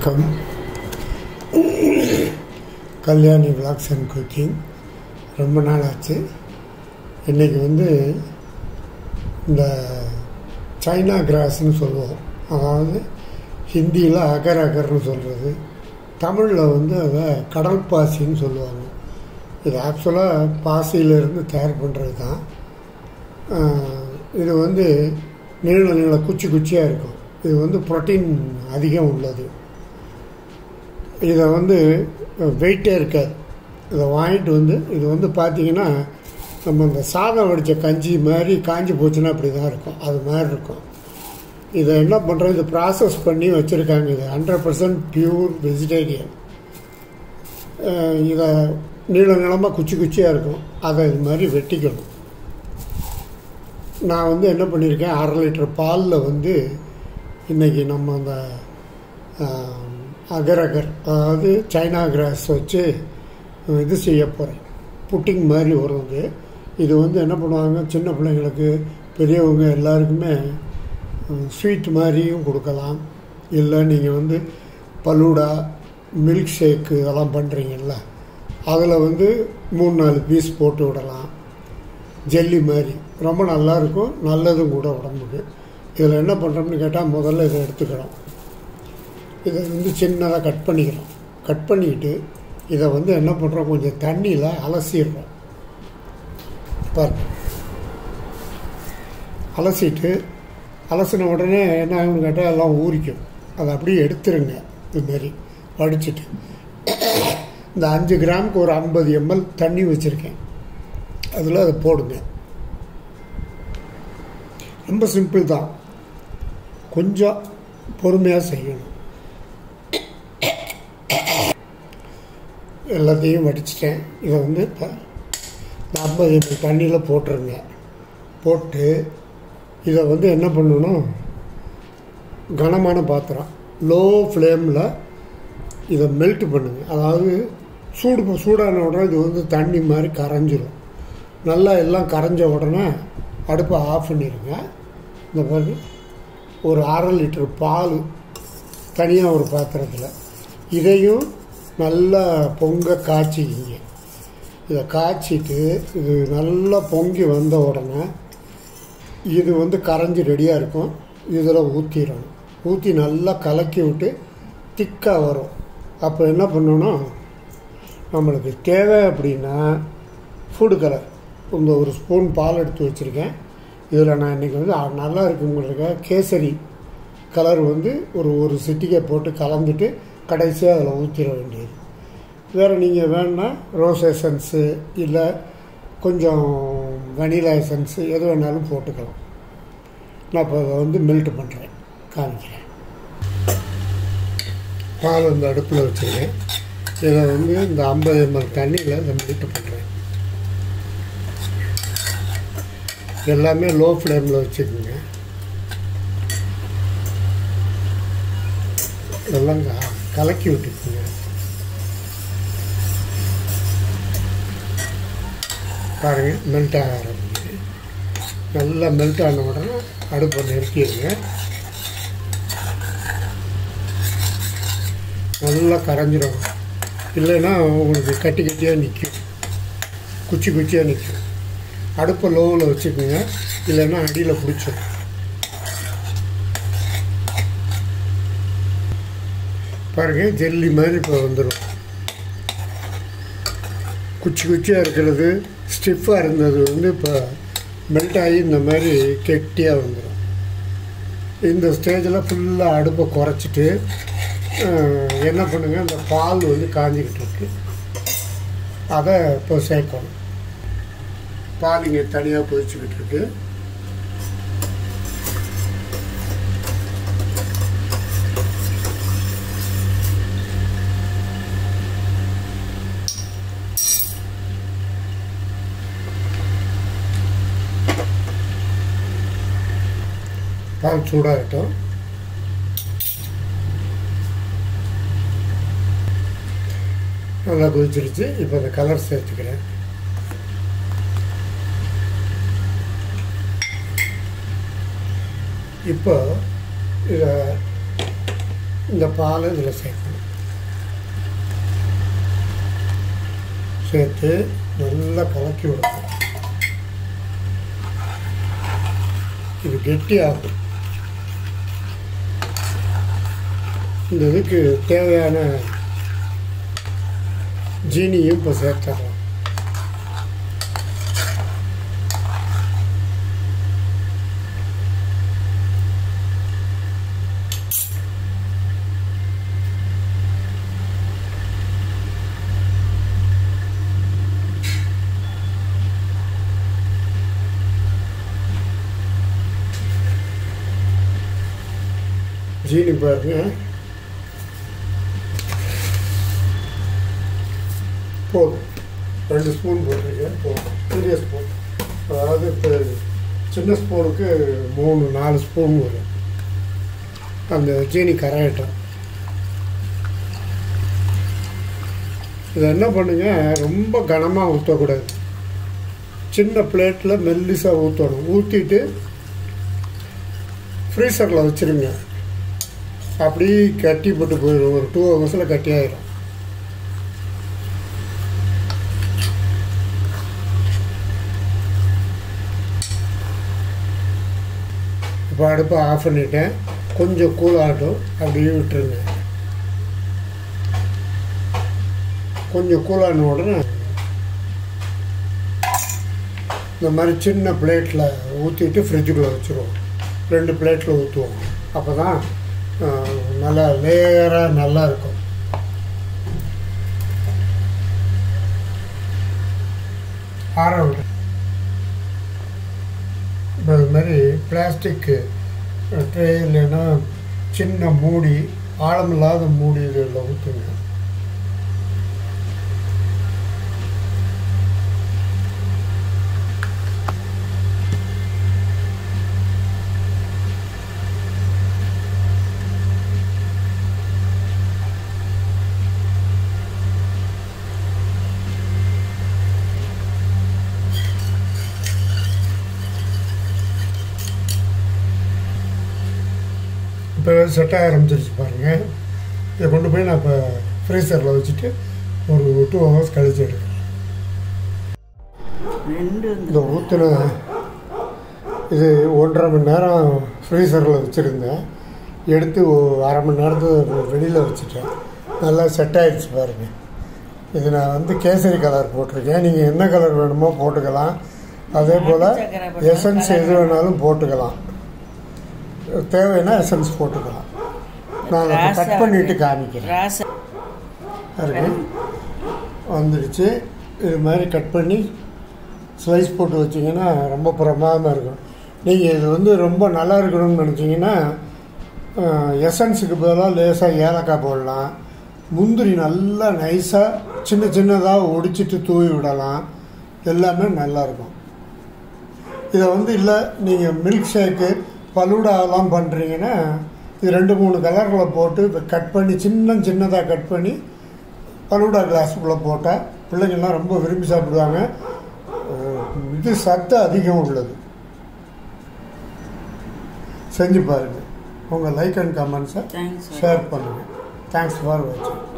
வணக்கம். Kalyani vlogs and cooking ரொம்ப நாள் ஆச்சு இன்றைக்கி வந்து இந்த சைனா கிராஸ்னு சொல்லுவோம். அதாவது ஹிந்தியில் அகர் அகர்னு சொல்கிறது தமிழில் வந்து அதை கடல் பாசின்னு சொல்லுவாங்க. இது ஆக்சுவலாக பாசியிலிருந்து தயார் பண்ணுறது தான். இது வந்து நீள நீள குச்சி குச்சியாக இருக்கும். இது வந்து புரோட்டீன் அதிகம் உள்ளது. இதை வந்து வெயிட்டே இருக்காது. இதை வாங்கிட்டு வந்து இது வந்து பார்த்திங்கன்னா நம்ம இந்த சாதம் வடித்த கஞ்சி மாதிரி காஞ்சி போச்சுன்னா அப்படி தான் இருக்கும். அது மாதிரி இருக்கும். இதை என்ன பண்ணுறோம் இது ப்ராசஸ் பண்ணி வச்சுருக்காங்க. இது ஹண்ட்ரட் பர்சன்ட் பியூர் வெஜிடேரியன் இதை நீள நீளமாக குச்சி குச்சியாக இருக்கும். அதை இது மாதிரி வெட்டிக்கணும். நான் வந்து என்ன பண்ணியிருக்கேன் அரை லிட்டர் பாலில் வந்து இன்றைக்கி நம்ம அந்த அகர் அகர் அதாவது சைனா கிராஸ் வச்சு இது செய்ய போகிறேன் புட்டிங் மாதிரி வரும் இது இது வந்து என்ன பண்ணுவாங்க சின்ன பிள்ளைங்களுக்கு பெரியவங்க எல்லாருக்குமே ஸ்வீட் மாதிரியும் கொடுக்கலாம். இல்லை நீங்கள் வந்து பலூடா மில்க் ஷேக்கு இதெல்லாம் பண்ணுறீங்கல்ல அதில் வந்து மூணு நாலு பீஸ் போட்டு விடலாம். ஜெல்லி மாதிரி. ரொம்ப நல்லா இருக்கும். நல்லதும் கூட உடம்புக்கு. இதில் என்ன பண்ணுறோம்னு கேட்டால் முதல்ல இதை எடுத்துக்கிறோம் இதை வந்து சின்னதாக கட் பண்ணிக்கிறோம். கட் பண்ணிக்கிட்டு இதை வந்து என்ன பண்ணுறோம் கொஞ்சம் தண்ணியில் அலசிடுறோம். பாருங்க அலசிட்டு அலசின உடனே என்ன ஆகும்னு கேட்டால் எல்லாம் ஊறிக்கும். அதை அப்படியே எடுத்துருங்க. இதுமாரி வடிச்சிட்டு. இந்த அஞ்சு கிராமுக்கு ஒரு ஐம்பது எம்எல் தண்ணி வச்சுருக்கேன். அதில் அதை போடுங்க. ரொம்ப சிம்பிள் தான். கொஞ்சம் பொறுமையாக செய்யணும். எல்லாத்தையும் வடிச்சிட்டேன். இதை வந்து இப்போ நாற்பது ஐம்பது எம்எல் தண்ணியில் போட்டுருங்க. போட்டு இதை வந்து என்ன பண்ணணும்? கனமான பாத்திரம். லோ ஃப்ளேமில் இதை மெல்ட் பண்ணுங்க. அதாவது சூடு சூடான உடனே இது வந்து தண்ணி மாதிரி கரைஞ்சிடும் நல்லா எல்லாம் கரைஞ்ச உடனே அடுப்பை ஆஃப் பண்ணிடுங்க இந்த மாதிரி ஒரு அரை லிட்டர் பால் தனியாக ஒரு பாத்திரத்தில். இதையும் நல்லா பொங்க காய்ச்சிக்கிங்க. இதை காய்ச்சிட்டு இது நல்லா பொங்கி வந்த உடனே இது வந்து கரைஞ்சி ரெடியாக இருக்கும். இதில் ஊற்றிடணும் ஊற்றி நல்லா கலக்கி விட்டு திக்காக வரும். அப்போ என்ன பண்ணணும் நம்மளுக்கு தேவை அப்படின்னா ஃபுட் கலர் இந்த ஒரு ஸ்பூன் பால் எடுத்து வச்சுருக்கேன். இதில் நான் இன்றைக்கி வந்து நல்லா இருக்குங்கிறதுக்காக கேசரி கலர் வந்து ஒரு ஒரு சிட்டிகை போட்டு கலந்துட்டு கடைசியாக அதில் ஊற்றிட வேண்டியது. வேறு நீங்கள் வேணுன்னா ரோஸ் எசன்ஸு இல்லை கொஞ்சம் வனிலா எசன்ஸு எது வேணாலும் போட்டுக்கலாம். நான் இப்போ அதை வந்து மெல்ட் பண்ணுறேன் காமிக்கிறேன். பால் வந்து அடுப்பில் வச்சுருக்கேன். இதை வந்து இந்த ஐம்பது எம்எல் தண்ணியில் இதை மெல்ட் பண்ணுறேன் எல்லாமே லோ ஃப்ளேமில் வச்சுக்கோங்க இதெல்லாம் கலக்கி விட்டுக்குங்க. பாருங்க மெல்ட் ஆக ஆரம்பிக்குது. நல்லா மெல்ட் ஆன உடனே அடுப்பை நிறுத்திடுங்க. நல்லா கரைஞ்சிடும் இல்லைன்னா உங்களுக்கு கட்டி கட்டியாக நிற்கும் குச்சி குச்சியாக நிற்கும் அடுப்பை லோவில் வச்சுக்கோங்க. இல்லைன்னா அடியில் பிடிச்சிடும் பாருங்க ஜெல்லி மாதிரி இப்போ வந்துடும் குச்சி குச்சியாக இருக்கிறது ஸ்டிஃபாக இருந்தது வந்து இப்போ மெல்ட் ஆகி இந்த மாதிரி கெட்டியாக வந்துடும் இந்த ஸ்டேஜில் ஃபுல்லாக அடுப்பை குறைச்சிட்டு என்ன பண்ணுங்கள் அந்த பால் வந்து காஞ்சிக்கிட்டு இருக்கு. அதை இப்போ சேர்க்கணும். பால் இங்கே தனியாக பொதிச்சுக்கிட்டு இருக்குது பால் சூடாகட்டும். நல்லா கொதிச்சிருச்சு. இப்போ அந்த கலர் சேர்த்துக்கிறேன். இப்போ இதை இந்த பால் இதில் சேர்க்கணும். சேர்த்து நல்லா கலக்கி விடணும். இது கெட்டியாகும். இந்த இதுக்கு தேவையான ஜீனியும் இப்போ சேர்த்துறோம். ஜீனி பாருங்க. போதும். ரெண்டு ஸ்பூன் போட்டிருக்கேன். போதும். பெரிய ஸ்பூன் அதாவது இப்போ சின்ன ஸ்பூனுக்கு மூணு நாலு ஸ்பூன் வரும். அந்த ஜீனி கரையட்டும். இதை என்ன பண்ணுங்க? ரொம்ப கனமாக ஊற்றக்கூடாது சின்ன பிளேட்டில் மெல்லிசாக ஊற்றணும் ஊற்றிட்டு ஃப்ரீசரில் வச்சுருங்க. அப்படியே கட்டி போட்டு போயிடும். ஒரு டூ ஹவர்ஸில் கட்டி ஆயிடும். இப்போ அடுப்பை ஆஃப் பண்ணிட்டேன். கொஞ்சம் கூலாகட்டும் அப்படியே விட்டுருங்க. கொஞ்சம் கூலான உடனே இந்த மாதிரி சின்ன பிளேட்டில் ஊற்றிட்டு ஃப்ரிட்ஜுக்குள்ளே வச்சுருவோம். ரெண்டு பிளேட்டில் ஊற்றுவோம் அப்போ தான் நல்லா லேயராக நல்லா இருக்கும். ஆற விடு. அது மாதிரி பிளாஸ்டிக்கு ட்ரே இல்லைன்னா சின்ன மூடி ஆழமில்லாத மூடி இதில் ஊற்றுங்க இப்போ செட் ஆரம்பிச்சிருச்சு பாருங்கள் இதை கொண்டு போய் நான் இப்போ ஃப்ரீசரில் வச்சுட்டு ஒரு டூ ஹவர்ஸ் கழிச்சு எடுக்கிறேன். இந்த ஊற்றின இது ஒன்றரை மணி நேரம் ஃப்ரீசரில் வச்சுருந்தேன். எடுத்து அரை மணி நேரத்துக்கு வெளியில் வச்சுட்டேன். நல்லா செட் ஆகிடுச்சு பாருங்கள் இது நான் வந்து கேசரி கலர் போட்டிருக்கேன். நீங்கள் என்ன கலர் வேணுமோ போட்டுக்கலாம். அதே போல் எசன்ஸ் எது வேணாலும் போட்டுக்கலாம். தேவைன்னா எசன்ஸ் போட்டுக்கலாம். நான் கட் பண்ணிவிட்டு காமிக்கிறேன். இருக்கு வந்துடுச்சு இது மாதிரி கட் பண்ணி ஸ்லைஸ் போட்டு வச்சிங்கன்னா ரொம்ப பிரமாதமாக இருக்கும். நீங்கள் இது வந்து ரொம்ப நல்லா இருக்கணும்னு நினச்சிங்கன்னா எசன்ஸுக்கு பதிலாக லேசாக ஏலக்காய் போடலாம். முந்திரி நல்லா நைஸாக சின்ன சின்னதாக ஒடிச்சிட்டு தூவி விடலாம். எல்லாமே நல்லாயிருக்கும் இதை வந்து இல்லை நீங்கள் மில்க் ஷேக்கு பலூடாலாம் பண்ணுறீங்கன்னா இது ரெண்டு மூணு கலரில் போட்டு கட் பண்ணி சின்ன சின்னதாக கட் பண்ணி பலூடா கிளாஸுக்குள்ளே போட்டால் பிள்ளைங்கள்லாம் ரொம்ப விரும்பி சாப்பிடுவாங்க. இது சத்து அதிகம் உள்ளது. செஞ்சு பாருங்கள் உங்கள் லைக் அண்ட் கமெண்ட்ஸை ஷேர் பண்ணுங்கள் தேங்க்ஸ் ஃபார் வாட்சிங்